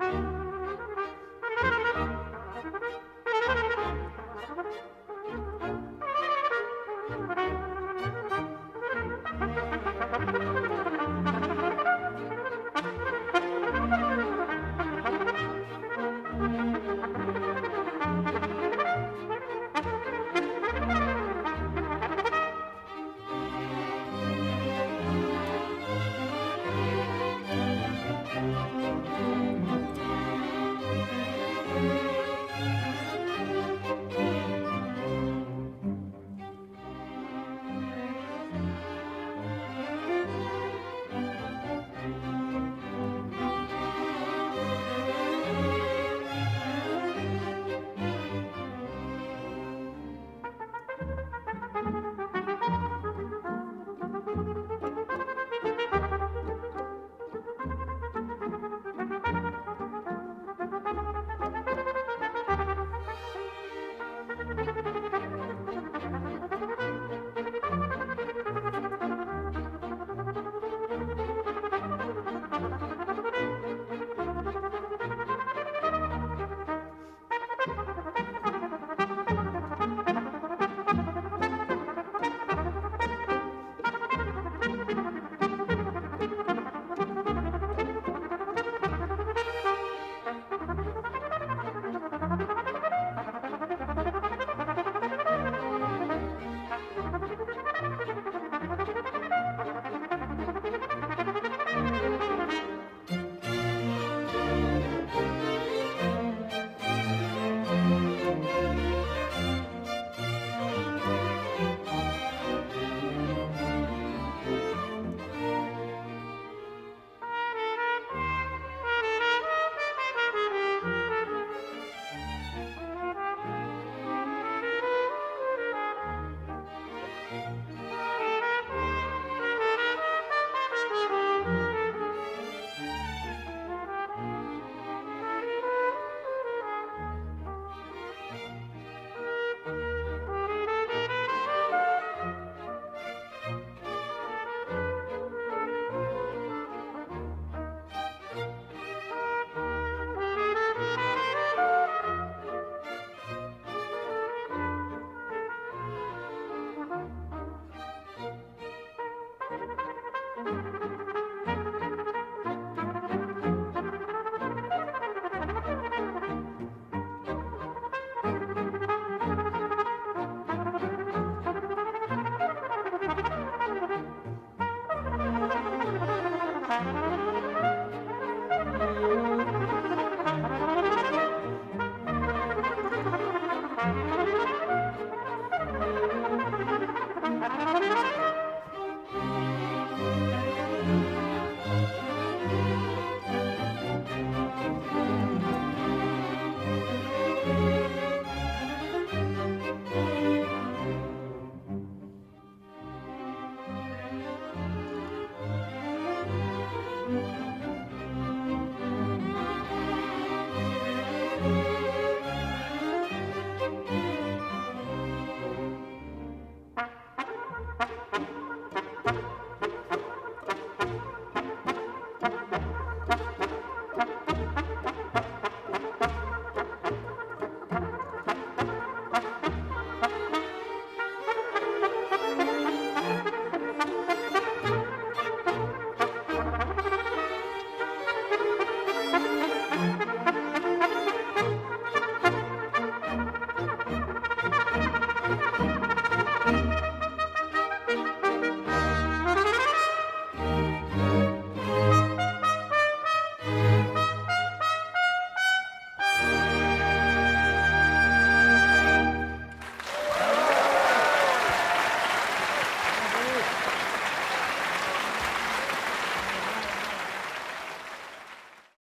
Bye.